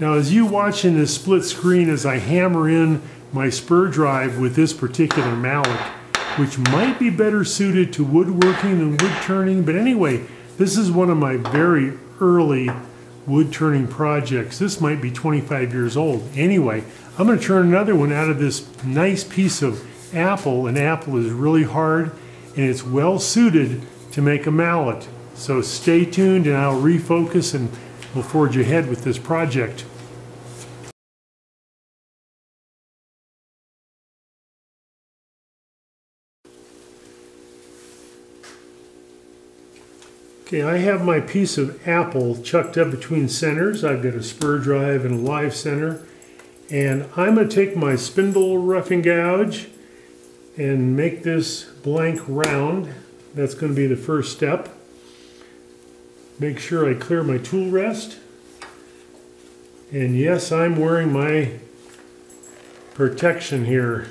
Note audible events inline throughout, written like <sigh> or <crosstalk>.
Now as you watch in this split screen as I hammer in my spur drive with this particular mallet, which might be better suited to woodworking than wood turning, but anyway, this is one of my very early wood turning projects. This might be 25 years old. Anyway, I'm going to turn another one out of this nice piece of apple. An apple is really hard and it's well suited to make a mallet. So stay tuned and I'll refocus and we'll forge ahead with this project. Okay, I have my piece of apple chucked up between centers. I've got a spur drive and a live center. And I'm going to take my spindle roughing gouge and make this blank round. That's going to be the first step. Make sure I clear my tool rest. And yes, I'm wearing my protection here.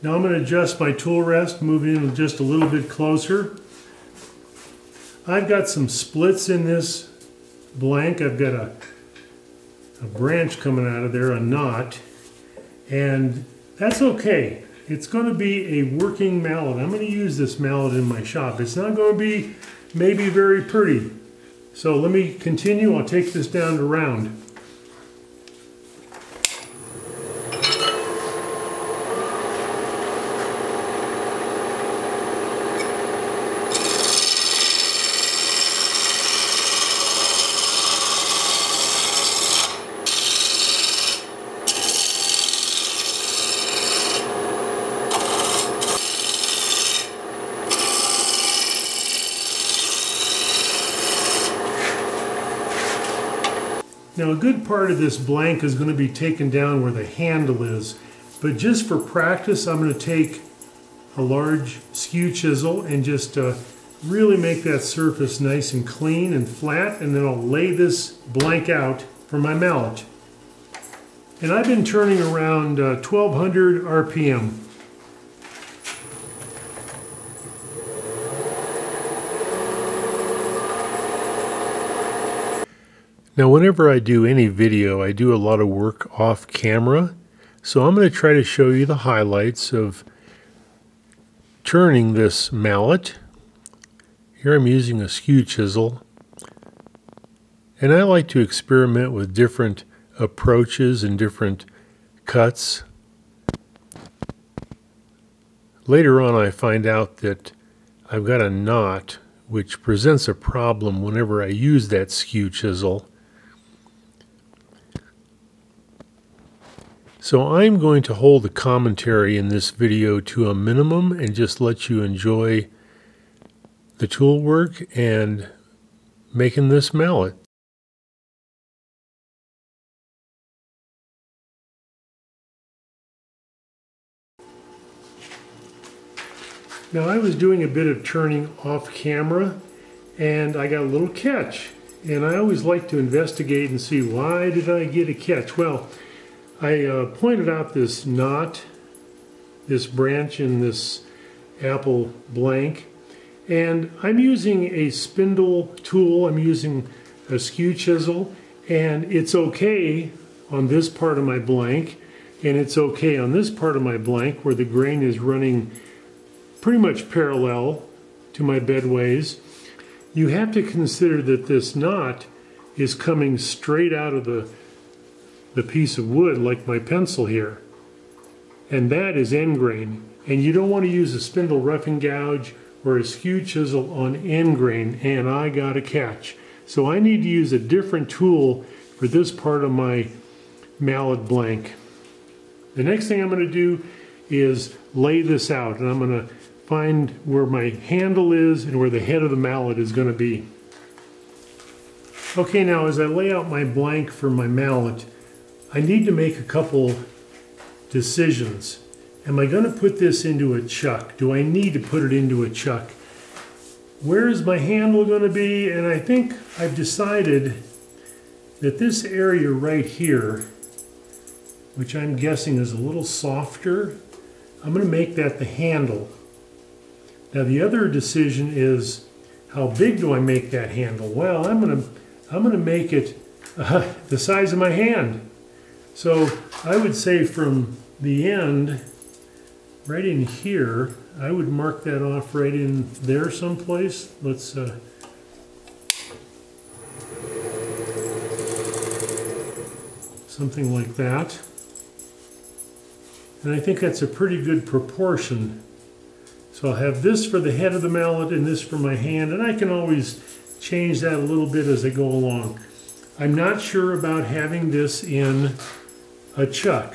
Now I'm going to adjust my tool rest, move in just a little bit closer. I've got some splits in this blank. I've got a, a branch coming out of there, a knot, and that's okay. It's going to be a working mallet. I'm going to use this mallet in my shop. It's not going to be maybe very pretty. So let me continue. I'll take this down to round. Now a good part of this blank is going to be taken down where the handle is, but just for practice I'm going to take a large skew chisel and just uh, really make that surface nice and clean and flat and then I'll lay this blank out for my mallet. And I've been turning around uh, 1200 RPM. Now whenever I do any video, I do a lot of work off camera. So I'm going to try to show you the highlights of turning this mallet. Here I'm using a skew chisel. And I like to experiment with different approaches and different cuts. Later on I find out that I've got a knot which presents a problem whenever I use that skew chisel. So I'm going to hold the commentary in this video to a minimum and just let you enjoy the tool work and making this mallet. Now I was doing a bit of turning off camera and I got a little catch and I always like to investigate and see why did I get a catch well I uh, pointed out this knot, this branch in this apple blank, and I'm using a spindle tool, I'm using a skew chisel, and it's okay on this part of my blank, and it's okay on this part of my blank where the grain is running pretty much parallel to my bedways. You have to consider that this knot is coming straight out of the the piece of wood like my pencil here. And that is end grain. And you don't want to use a spindle roughing gouge or a skew chisel on end grain. And I got a catch. So I need to use a different tool for this part of my mallet blank. The next thing I'm going to do is lay this out and I'm going to find where my handle is and where the head of the mallet is going to be. Okay, now as I lay out my blank for my mallet, I need to make a couple decisions. Am I going to put this into a chuck? Do I need to put it into a chuck? Where is my handle going to be? And I think I've decided that this area right here, which I'm guessing is a little softer, I'm going to make that the handle. Now the other decision is how big do I make that handle? Well, I'm going to I'm going to make it uh, <laughs> the size of my hand. So I would say from the end, right in here, I would mark that off right in there someplace. Let's uh, something like that. And I think that's a pretty good proportion. So I'll have this for the head of the mallet and this for my hand, and I can always change that a little bit as I go along. I'm not sure about having this in a chuck.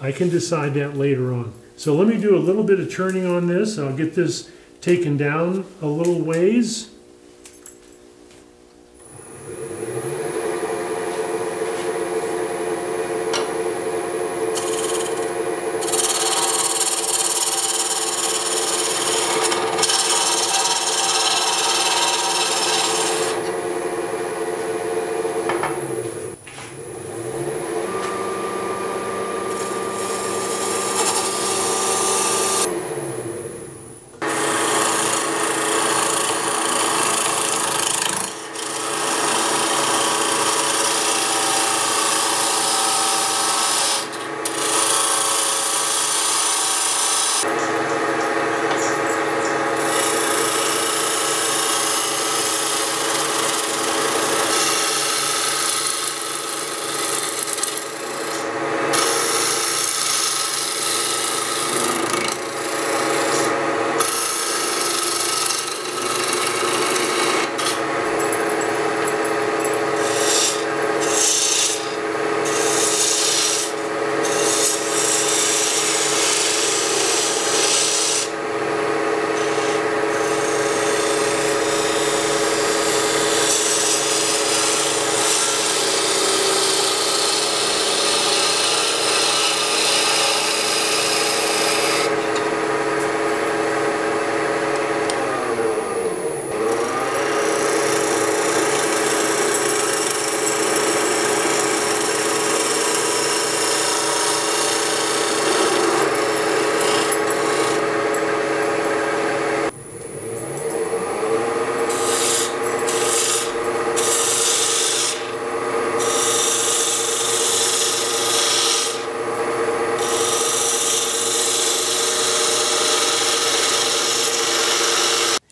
I can decide that later on. So let me do a little bit of turning on this. I'll get this taken down a little ways.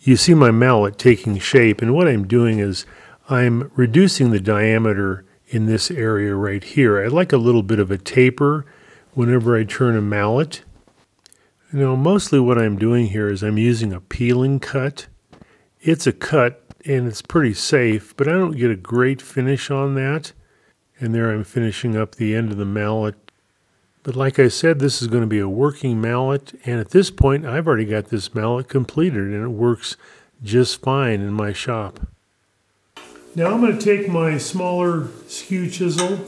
You see my mallet taking shape and what I'm doing is I'm reducing the diameter in this area right here. I like a little bit of a taper whenever I turn a mallet. Now, mostly what I'm doing here is I'm using a peeling cut. It's a cut and it's pretty safe, but I don't get a great finish on that. And there I'm finishing up the end of the mallet but like I said, this is going to be a working mallet, and at this point, I've already got this mallet completed, and it works just fine in my shop. Now I'm going to take my smaller skew chisel,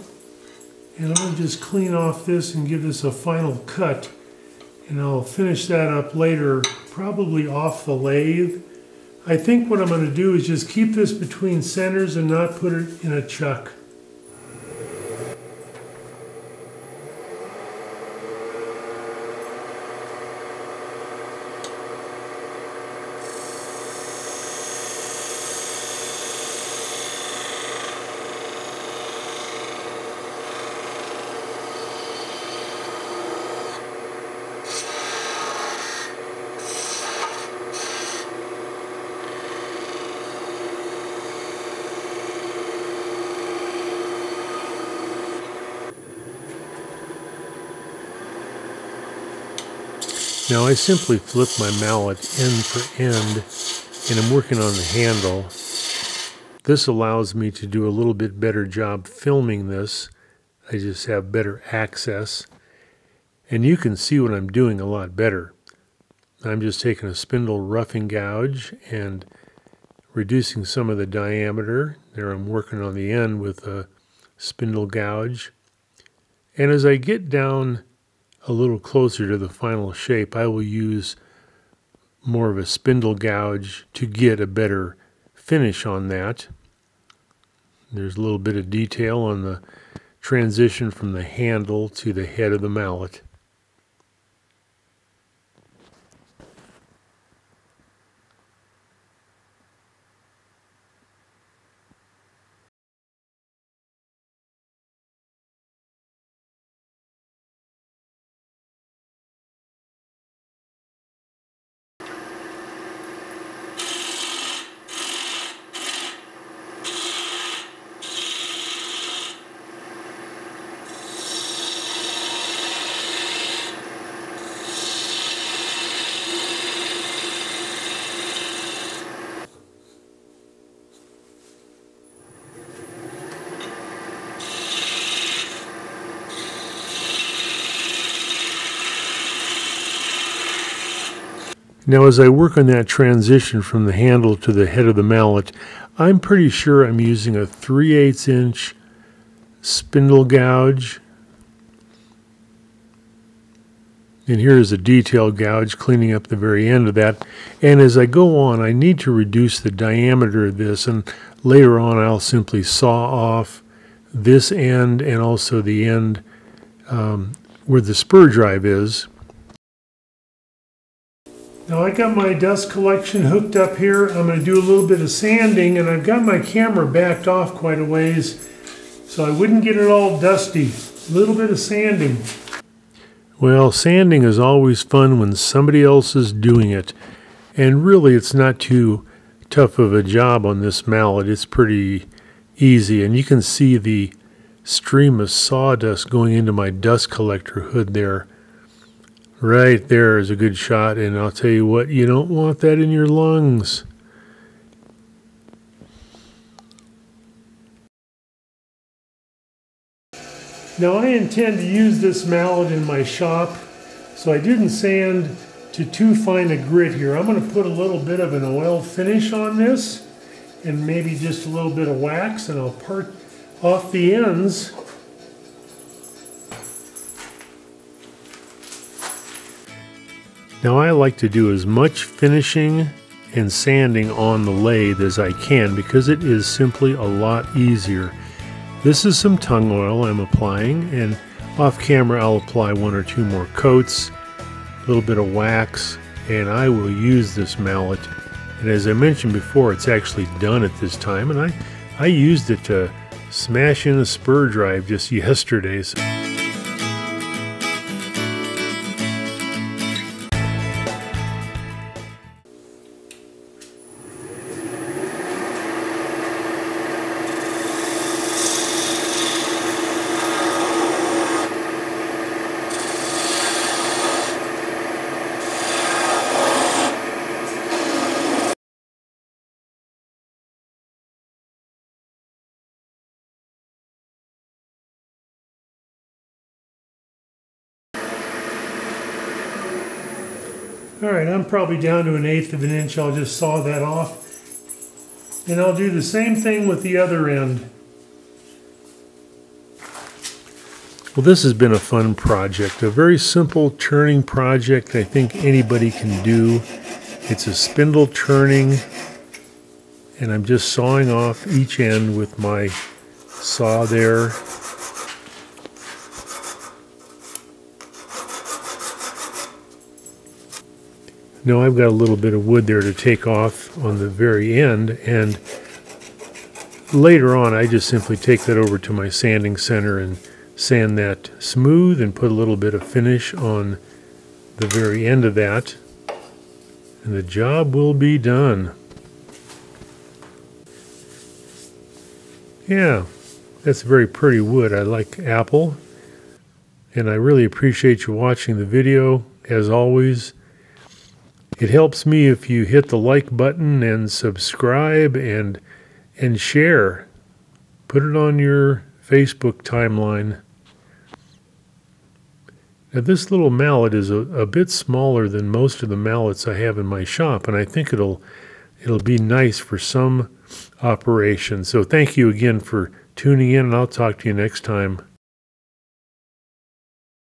and I'm going to just clean off this and give this a final cut, and I'll finish that up later, probably off the lathe. I think what I'm going to do is just keep this between centers and not put it in a chuck. Now I simply flip my mallet end for end and I'm working on the handle. This allows me to do a little bit better job filming this. I just have better access. And you can see what I'm doing a lot better. I'm just taking a spindle roughing gouge and reducing some of the diameter. There I'm working on the end with a spindle gouge. And as I get down a little closer to the final shape, I will use more of a spindle gouge to get a better finish on that. There's a little bit of detail on the transition from the handle to the head of the mallet. Now as I work on that transition from the handle to the head of the mallet, I'm pretty sure I'm using a 3 8 inch spindle gouge. And here's a detail gouge cleaning up the very end of that. And as I go on, I need to reduce the diameter of this. And later on, I'll simply saw off this end and also the end um, where the spur drive is. Now I got my dust collection hooked up here. I'm going to do a little bit of sanding and I've got my camera backed off quite a ways so I wouldn't get it all dusty. A little bit of sanding. Well, sanding is always fun when somebody else is doing it. And really it's not too tough of a job on this mallet. It's pretty easy and you can see the stream of sawdust going into my dust collector hood there. Right there is a good shot, and I'll tell you what, you don't want that in your lungs. Now I intend to use this mallet in my shop, so I didn't sand to too fine a grit here. I'm going to put a little bit of an oil finish on this, and maybe just a little bit of wax, and I'll part off the ends Now I like to do as much finishing and sanding on the lathe as I can because it is simply a lot easier. This is some tung oil I'm applying and off camera I'll apply one or two more coats, a little bit of wax, and I will use this mallet. And as I mentioned before, it's actually done at this time and I, I used it to smash in a spur drive just <laughs> yesterday. So All right, I'm probably down to an eighth of an inch. I'll just saw that off. And I'll do the same thing with the other end. Well, this has been a fun project, a very simple turning project I think anybody can do. It's a spindle turning, and I'm just sawing off each end with my saw there. Now I've got a little bit of wood there to take off on the very end and later on I just simply take that over to my sanding center and sand that smooth and put a little bit of finish on the very end of that and the job will be done. Yeah, that's very pretty wood. I like apple and I really appreciate you watching the video. As always, it helps me if you hit the like button and subscribe and and share. Put it on your Facebook timeline. Now this little mallet is a, a bit smaller than most of the mallets I have in my shop, and I think it'll it'll be nice for some operations. So thank you again for tuning in, and I'll talk to you next time.